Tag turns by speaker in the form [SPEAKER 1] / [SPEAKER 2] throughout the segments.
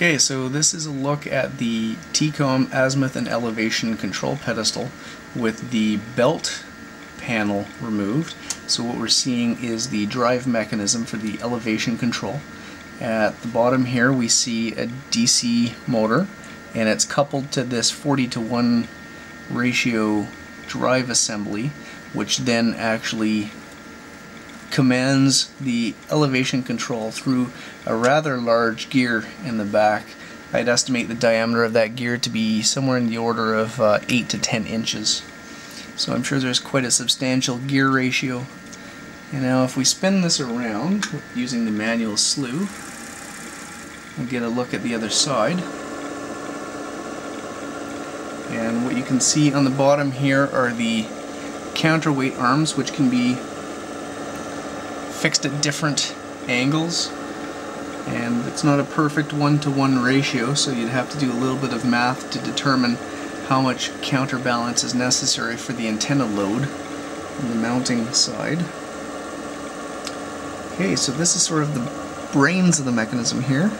[SPEAKER 1] Okay, so this is a look at the Tecom azimuth and elevation control pedestal with the belt panel removed. So what we're seeing is the drive mechanism for the elevation control. At the bottom here we see a DC motor and it's coupled to this 40 to 1 ratio drive assembly which then actually commands the elevation control through a rather large gear in the back. I'd estimate the diameter of that gear to be somewhere in the order of uh, 8 to 10 inches. So I'm sure there's quite a substantial gear ratio. And now if we spin this around using the manual slew, we'll get a look at the other side. And what you can see on the bottom here are the counterweight arms which can be fixed at different angles and it's not a perfect one-to-one -one ratio so you'd have to do a little bit of math to determine how much counterbalance is necessary for the antenna load on the mounting side. Okay, so this is sort of the brains of the mechanism here.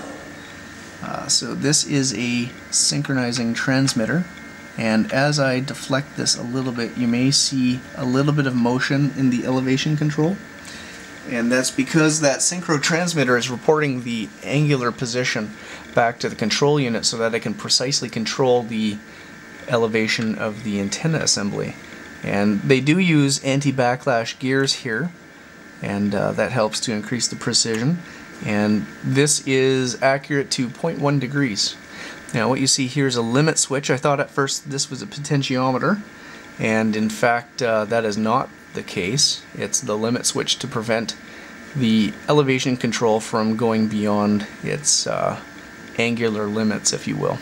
[SPEAKER 1] Uh, so this is a synchronizing transmitter and as I deflect this a little bit you may see a little bit of motion in the elevation control and that's because that synchro transmitter is reporting the angular position back to the control unit so that it can precisely control the elevation of the antenna assembly. And they do use anti-backlash gears here and uh, that helps to increase the precision and this is accurate to 0.1 degrees. Now what you see here is a limit switch. I thought at first this was a potentiometer and in fact uh, that is not the case. It's the limit switch to prevent the elevation control from going beyond its uh, angular limits, if you will.